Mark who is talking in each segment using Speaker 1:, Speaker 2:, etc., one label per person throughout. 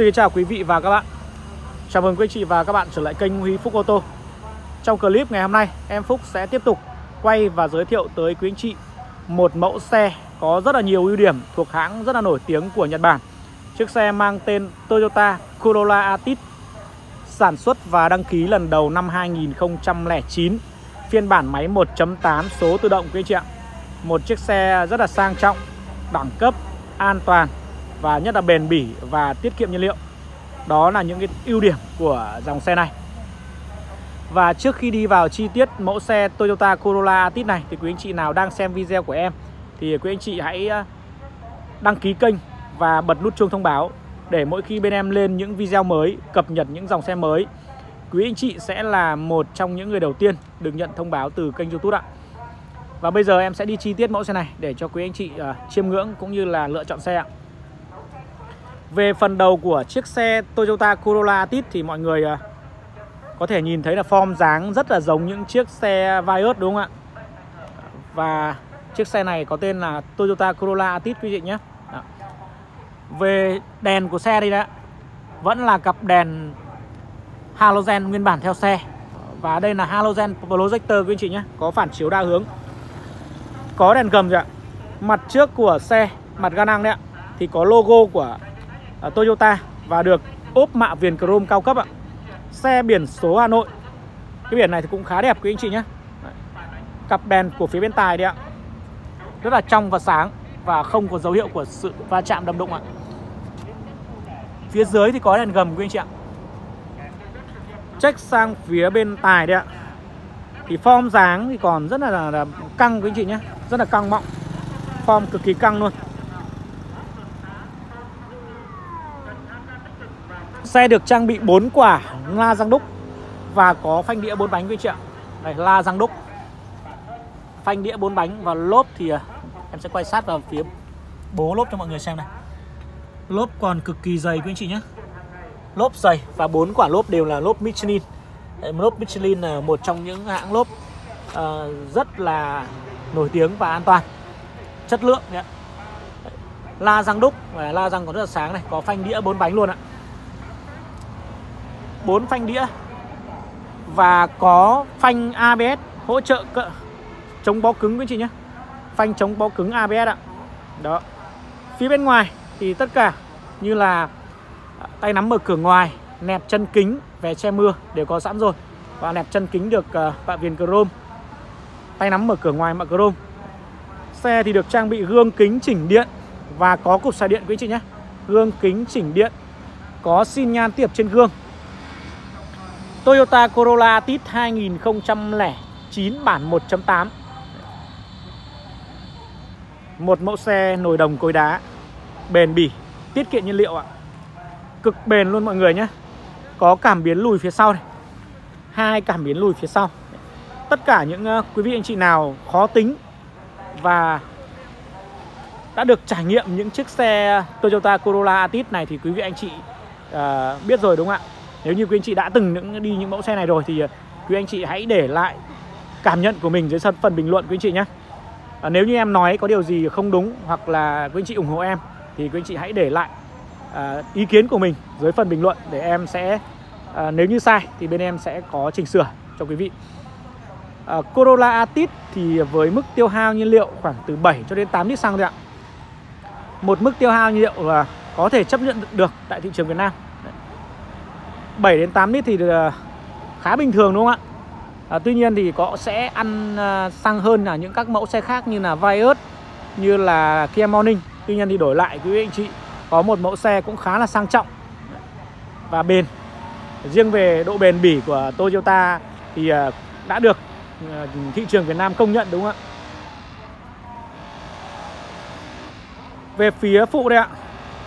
Speaker 1: Xin chào quý vị và các bạn. Chào mừng quý chị và các bạn trở lại kênh Huy Phúc Ô tô. Trong clip ngày hôm nay em Phúc sẽ tiếp tục quay và giới thiệu tới quý anh chị Một mẫu xe có rất là nhiều ưu điểm thuộc hãng rất là nổi tiếng của Nhật Bản. Chiếc xe mang tên Toyota Corolla Altis Sản xuất và đăng ký lần đầu năm 2009 Phiên bản máy 1.8 số tự động quý anh chị ạ. Một chiếc xe rất là sang trọng, đẳng cấp, an toàn và nhất là bền bỉ và tiết kiệm nhiên liệu. Đó là những cái ưu điểm của dòng xe này. Và trước khi đi vào chi tiết mẫu xe Toyota Corolla Altis này thì quý anh chị nào đang xem video của em thì quý anh chị hãy ờ, đăng ký kênh và bật nút chuông thông báo để mỗi khi bên em lên những video mới, cập nhật những dòng xe mới, quý anh chị sẽ là một trong những người đầu tiên được nhận thông báo từ kênh YouTube ạ. Và bây giờ em sẽ đi chi tiết mẫu xe này để cho quý anh chị uh, chiêm ngưỡng cũng như là lựa chọn xe ạ. Về phần đầu của chiếc xe Toyota Corolla atit thì mọi người à, có thể nhìn thấy là form dáng rất là giống những chiếc xe Vios đúng không ạ? Và chiếc xe này có tên là Toyota Corolla Altis quý vị nhé. Đó. Về đèn của xe đây đã vẫn là cặp đèn halogen nguyên bản theo xe. Và đây là halogen projector quý anh chị nhé, có phản chiếu đa hướng. Có đèn gầm rồi ạ. Mặt trước của xe, mặt ga năng đấy ạ thì có logo của uh, Toyota và được ốp mạ viền chrome cao cấp ạ. Xe biển số Hà Nội. Cái biển này thì cũng khá đẹp quý anh chị nhé. Cặp đèn của phía bên tài đấy ạ. Rất là trong và sáng và không có dấu hiệu của sự va chạm đâm đụng ạ. Phía dưới thì có đèn gầm quý anh chị ạ. Check sang phía bên tài đấy ạ. Thì form dáng thì còn rất là, là, là căng quý anh chị nhé Rất là căng mọng Form cực kỳ căng luôn Xe được trang bị 4 quả la răng đúc và có phanh đĩa 4 bánh quý chị ạ. Đây la răng đúc. Phanh đĩa 4 bánh và lốp thì à, em sẽ quay sát vào phía bố lốp cho mọi người xem này. Lốp còn cực kỳ dày quý anh chị nhé. Lốp dày và bốn quả lốp đều là lốp Michelin. Lốp Michelin là một trong những hãng lốp uh, rất là nổi tiếng và an toàn. Chất lượng nhé. La răng đúc, và la răng còn rất là sáng này, có phanh đĩa bốn bánh luôn ạ. 4 phanh đĩa. Và có phanh ABS hỗ trợ cỡ chống bó cứng quý chị nhé. Phanh chống bó cứng ABS ạ. Đó. Phía bên ngoài thì tất cả như là tay nắm mở cửa ngoài nẹp chân kính về che mưa đều có sẵn rồi. Và nẹp chân kính được uh, viền chrome. Tay nắm mở cửa ngoài mạ chrome. Xe thì được trang bị gương kính chỉnh điện và có cục sạc điện quý chị nhé. Gương kính chỉnh điện có xin nhan tiệp trên gương. Toyota Corolla Altis 2009 bản 1.8 Một mẫu xe nồi đồng cối đá Bền bỉ, tiết kiệm nhiên liệu ạ. Cực bền luôn mọi người nhé. Có cảm biến lùi phía sau này. Hai cảm biến lùi phía sau. Tất cả những ờ, quý vị anh chị nào khó tính Và đã được trải nghiệm những chiếc xe Toyota Corolla Altis này Thì quý vị anh chị uh, biết rồi đúng không ạ? Nếu như quý anh chị đã từng những đi những mẫu xe này rồi thì ờ, quý anh chị hãy để lại cảm nhận của mình dưới phần bình luận quý anh chị nhé à, Nếu như em nói có điều gì không đúng hoặc là quý anh chị ủng hộ em thì quý anh chị hãy để lại à, ý kiến của mình dưới phần bình luận để em sẽ à, nếu như sai thì bên em sẽ có chỉnh sửa cho quý vị. À, Corolla Atit thì với mức tiêu hao nhiên liệu khoảng từ 7 cho đến 8 lít xăng thôi ạ. Một mức tiêu hao nhiên liệu là có thể chấp nhận được tại thị trường Việt Nam. 7 đến 8 lít thì ờ, khá bình thường đúng không ạ? À, Tuy nhiên thì có sẽ ăn ờ, xăng hơn là những các mẫu xe khác như là Vios Như là Kia Morning. Tuy nhiên thì đổi lại quý anh chị Có một mẫu xe cũng khá là sang trọng. Và bền. Riêng về độ bền bỉ của Toyota Thì ờ, đã được thị trường Việt Nam công nhận đúng không ạ? Về phía phụ đây ạ.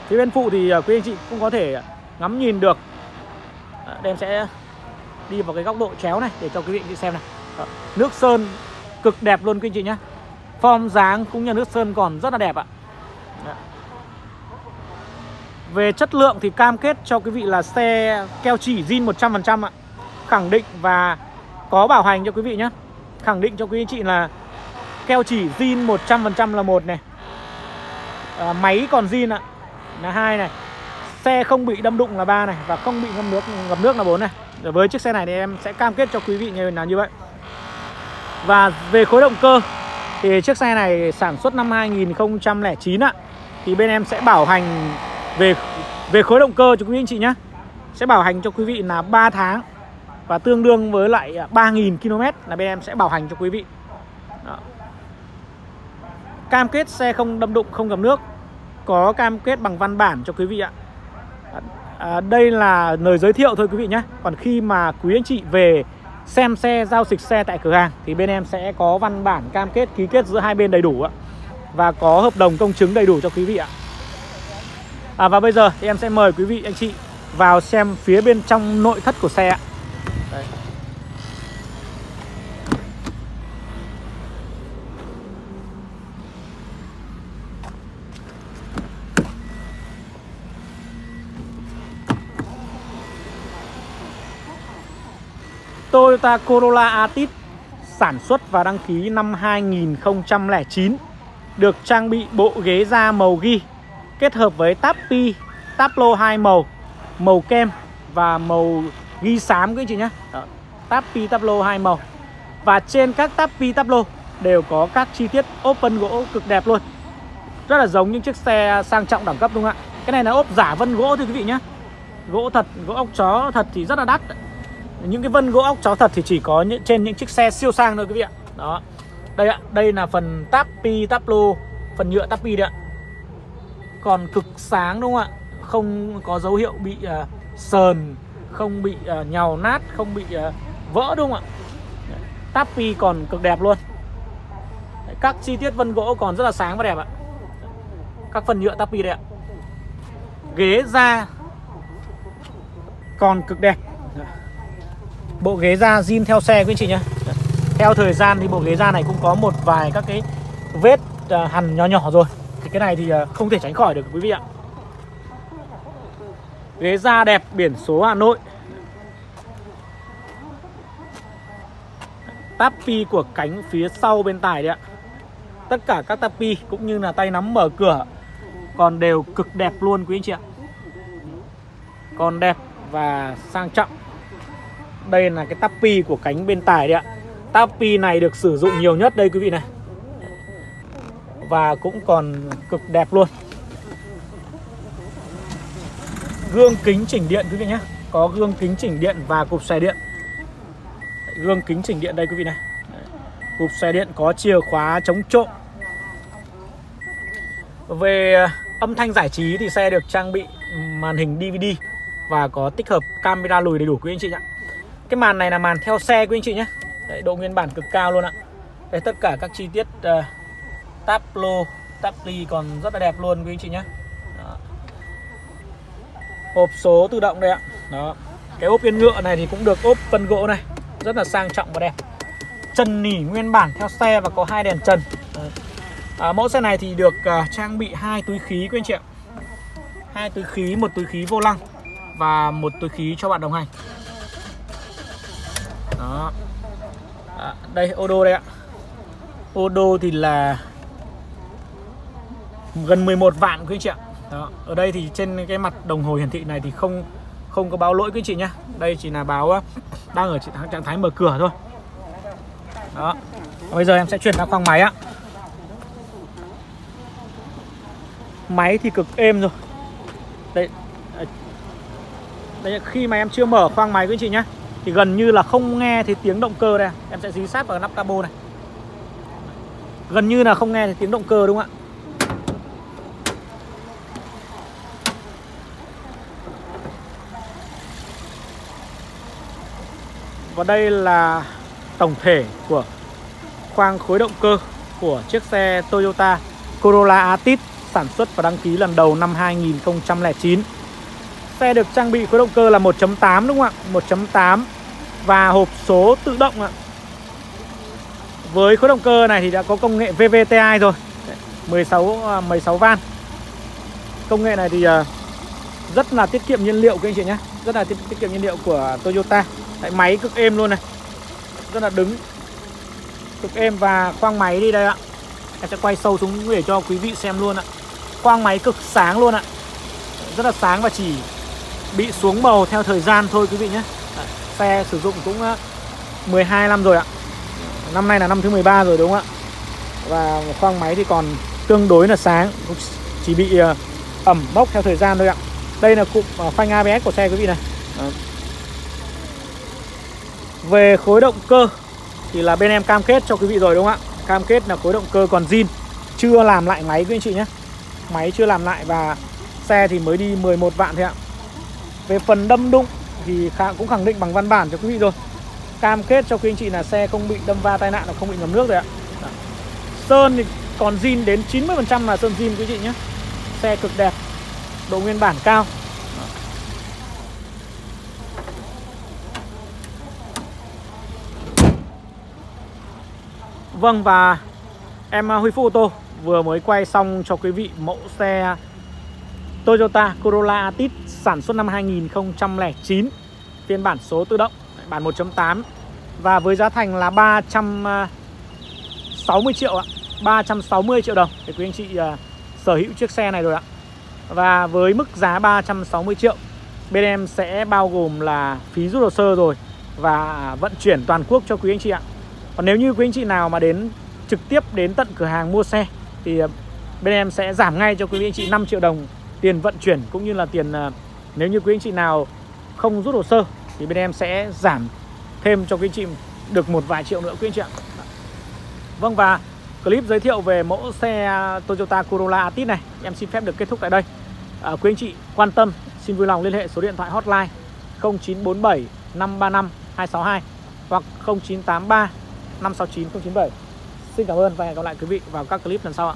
Speaker 1: Phía bên phụ thì quý anh chị cũng có thể ngắm nhìn được. Ờ, đây em sẽ đi vào cái góc độ chéo này để cho quý vị chị xem này. Đó. nước sơn cực đẹp luôn quý anh chị nhé form dáng cũng như nước sơn còn rất là đẹp ạ. Đó. về chất lượng thì cam kết cho quý vị là xe keo chỉ zin 100% ạ. Khẳng định và có bảo hành cho quý vị nhé khẳng định cho quý anh chị là keo chỉ zin 100% là một này. À, máy còn zin ạ. Là hai này. Xe không bị đâm đụng là ba này Và không bị ngâm nước ngập nước là bốn này. Với chiếc xe này thì em sẽ cam kết cho quý vị như là như vậy. Và về khối động cơ Thì chiếc xe này sản xuất năm 2009 ạ. Thì bên em sẽ bảo hành về về khối động cơ cho quý anh chị nhé Sẽ bảo hành cho quý vị là 3 tháng Và tương đương với lại 3.000 km là bên em sẽ bảo hành cho quý vị. Đó. Cam kết xe không đâm đụng, không gặp nước Có cam kết bằng văn bản cho quý vị ạ à, Đây là lời giới thiệu thôi quý vị nhé. Còn khi mà quý anh chị về xem xe, giao dịch xe tại cửa hàng Thì bên em sẽ có văn bản cam kết, ký kết giữa hai bên đầy đủ ạ. Và có hợp đồng công chứng đầy đủ cho quý vị ạ. À, Và bây giờ thì em sẽ mời quý vị anh chị vào xem phía bên trong nội thất của xe ạ. Toyota Corolla Altis sản xuất và đăng ký năm 2009 được trang bị bộ ghế da màu ghi, kết hợp với tappi taplo hai màu màu kem và màu ghi xám quý anh chị nhé. Tappi taplo hai màu. Và trên các tappi taplo đều có các chi tiết ốp vân gỗ cực đẹp luôn. Rất là giống những chiếc xe sang trọng đẳng cấp, đúng không ạ? Cái này là ốp giả vân gỗ thưa quý vị nhé. Gỗ thật, gỗ ốc chó thật thì rất là đắt những cái vân gỗ ốc chó thật thì chỉ có những, trên những chiếc xe siêu sang thôi quý vị ạ. Đó. Đây ạ đây là phần tapi taplo phần nhựa tapi đấy ạ. Còn cực sáng đúng không ạ? Không có dấu hiệu bị uh, sờn không bị uh, nhào nát không bị uh, vỡ đúng không ạ? Tapi còn cực đẹp luôn. Các chi tiết vân gỗ còn rất là sáng và đẹp ạ. Các phần nhựa tapi đấy ạ. Ghế da còn cực đẹp bộ ghế da zin theo xe quý anh chị nhé theo thời gian thì bộ ghế da này cũng có một vài các cái vết uh, hằn nhỏ nhỏ rồi. Thì cái này thì uh, không thể tránh khỏi được quý vị ạ. Ghế da đẹp biển số Hà Nội. Tapi của cánh phía sau bên tài đấy ạ. Tất cả các tapi cũng như là tay nắm mở cửa còn đều cực đẹp luôn quý anh chị ạ. Còn đẹp và sang trọng đây là cái tapi của cánh bên tài đấy ạ. Tapi này được sử dụng nhiều nhất đây quý vị này. Và cũng còn cực đẹp luôn. Gương kính chỉnh điện quý vị nhé. Có gương kính chỉnh điện và cục xoay điện. Gương kính chỉnh điện đây quý vị này. Cục xoay điện có chìa khóa chống trộm. Về à, âm thanh giải trí thì xe được trang bị màn hình DVD Và có tích hợp camera lùi đầy đủ quý anh chị ạ cái màn này là màn theo xe quý anh chị nhé. Đấy, độ nguyên bản cực cao luôn ạ. Đây tất cả các chi tiết uh, táp lô, táp ly còn rất là đẹp luôn quý anh chị nhé. Đó. Hộp số tự động đây ạ. Đó. Cái ốp yên ngựa này thì cũng được ốp phân gỗ này. Rất là sang trọng và đẹp. Trần nỉ nguyên bản theo xe và có hai đèn trần. À, Mẫu xe này thì được uh, trang bị hai túi khí quý anh chị ạ. Hai túi khí, một túi khí vô lăng Và một túi khí cho bạn đồng hành đó. À, đây ô đô đây ạ. Ô đô thì là gần 11 vạn quý anh chị ạ. Đó. ở đây thì trên cái mặt đồng hồ hiển thị này thì không không có báo lỗi quý anh chị nhá. Đây chỉ là báo đang ở trạng thái mở cửa thôi. Đó. Bây giờ em sẽ chuyển sang khoang máy á máy thì cực êm rồi. Đây à, đây khi mà em chưa mở khoang máy quý anh chị nhá thì gần như là không nghe thấy tiếng động cơ đây. Em sẽ dí sát vào nắp cabo này. Gần như là không nghe thấy tiếng động cơ đúng không ạ? Và đây là tổng thể của khoang khối động cơ của chiếc xe Toyota Corolla Altis sản xuất và đăng ký lần đầu năm 2009 Xe được trang bị khối động cơ là 1.8 đúng không ạ? 1.8 Và hộp số tự động ạ. Với khối động cơ này thì đã có công nghệ VVTi rồi. 16 16 à, van. Công nghệ này thì à, rất là tiết kiệm nhiên liệu các anh chị nhé. Rất là tiết, tiết kiệm nhiên liệu của Toyota. Đấy, Máy cực êm luôn này. Rất là đứng Cực êm và khoang máy đi đây ạ. Em sẽ quay sâu xuống để cho quý vị xem luôn ạ. Khoang máy cực sáng luôn ạ. Rất là sáng và chỉ bị xuống màu theo thời gian thôi quý vị nhé. Xe sử dụng cũng 12 năm rồi ạ. Năm nay là năm thứ 13 rồi đúng không ạ? Và khoang máy thì còn tương đối là sáng Chỉ bị ẩm mốc theo thời gian thôi ạ. Đây là cụm phanh ABS của xe quý vị này. Về khối động cơ thì là bên em cam kết cho quý vị rồi đúng không ạ? Cam kết là khối động cơ còn zin Chưa làm lại máy quý anh chị nhé. Máy chưa làm lại và xe thì mới đi 11 vạn thôi ạ về phần đâm đụng thì cũng khẳng định bằng văn bản cho quý vị rồi. Cam kết cho quý anh chị là xe không bị đâm va tai nạn và không bị ngấm nước rồi ạ. Sơn thì còn zin đến 90% là sơn zin quý chị nhé. Xe cực đẹp, Độ nguyên bản cao. Vâng và em à, Huy Phú ô tô vừa mới quay xong cho quý vị mẫu xe Toyota Corolla Altis sản xuất năm 2009 phiên bản số tự động bản 1.8 và với giá thành là 360 triệu ạ. 360 triệu đồng. Để quý anh chị uh, sở hữu chiếc xe này rồi ạ. Và với mức giá 360 triệu bên em sẽ bao gồm là phí rút hồ sơ rồi và vận chuyển toàn quốc cho quý anh chị ạ. Còn nếu như quý anh chị nào mà đến trực tiếp đến tận cửa hàng mua xe thì à, bên em sẽ giảm ngay cho quý anh chị 5 triệu đồng tiền vận chuyển cũng như là tiền à, nếu như quý anh chị nào không rút hồ sơ thì bên em sẽ giảm thêm cho quý anh chị được một vài triệu nữa quý anh chị ạ. Vâng và clip giới thiệu về mẫu xe Toyota Corolla Altis này em xin phép được kết thúc tại đây. À, quý anh chị quan tâm xin vui lòng liên hệ số điện thoại hotline 0947 535 262 hoặc 0983 569 097. Xin cảm ơn và hẹn gặp lại quý vị vào các clip lần sau ạ.